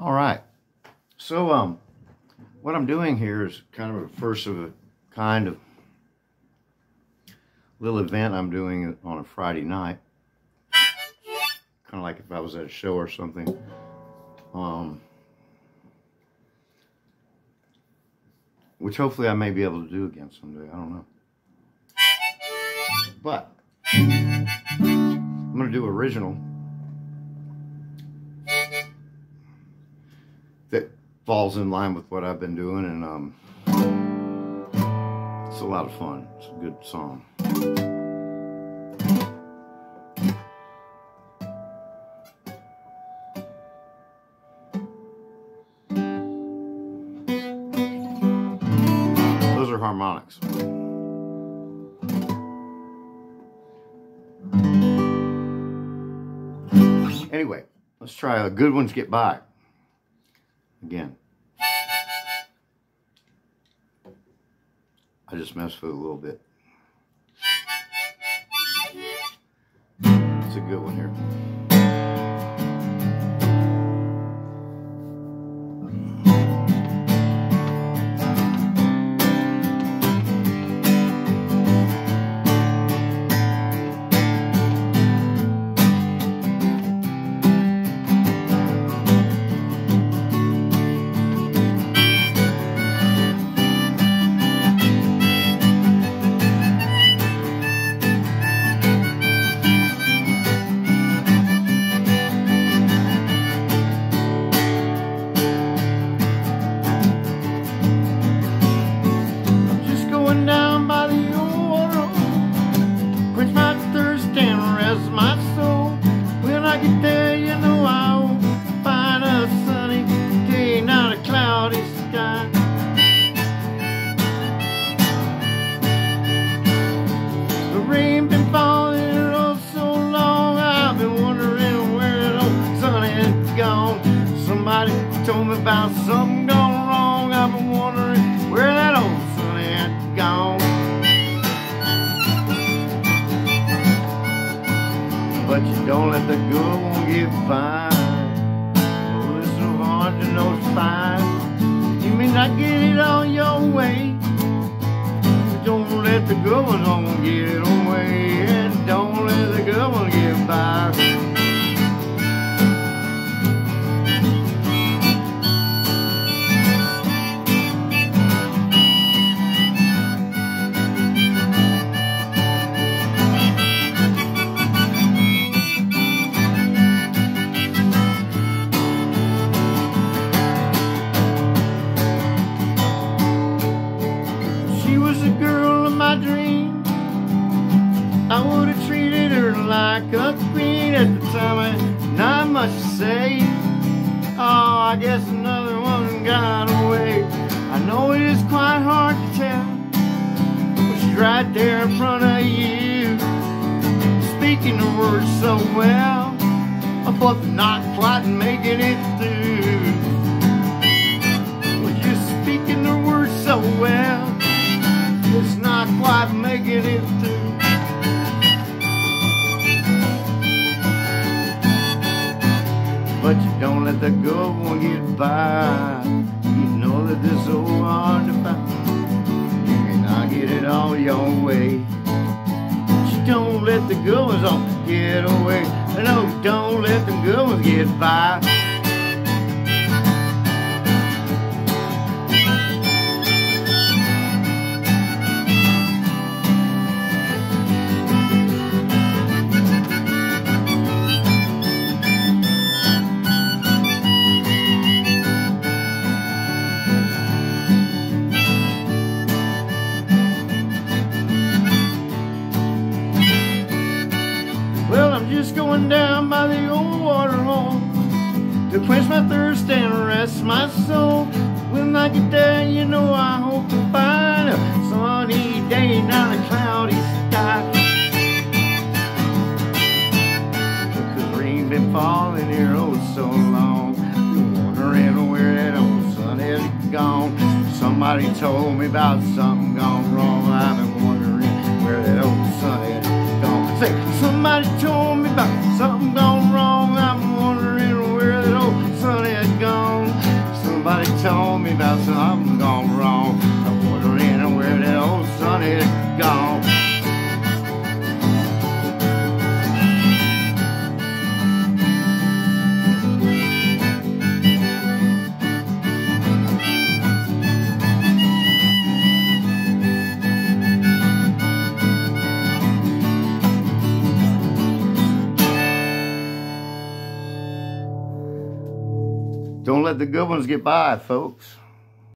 All right. So, um, what I'm doing here is kind of a first of a kind of little event I'm doing on a Friday night. Kind of like if I was at a show or something. Um, which hopefully I may be able to do again someday. I don't know. But I'm going to do original. That falls in line with what I've been doing and um, it's a lot of fun. It's a good song. Those are harmonics. Anyway, let's try a good ones get by again. I just messed with it a little bit. It's a good one here. Told me about something gone wrong. I've been wondering where that old sun had gone. But you don't let the good one get by. Oh, it's so hard to notify. You may not get it on your way. But don't let the good one get I would have treated her like a queen at the time. I, not much to say. Oh, I guess another one got away. I know it is quite hard to tell, but she's right there in front of you, speaking the words so well, but not quite making it through. Well, you're speaking the words so well, it's not quite making it through. The good one get by. You know that this so hard to find. You cannot get it all your way. You don't let the good ones all get away. No, don't let the good ones get by. Quench my thirst and rest my soul. When I get there, you know I hope to find a sunny day, not a cloudy sky. Because rain been falling here oh so long, wondering where that old sun has gone. Somebody told me about something gone wrong. I've been wondering where that old sun has gone. Say, somebody told told me about something gone wrong. I'm wondering where that old sun is Don't let the good ones get by, folks.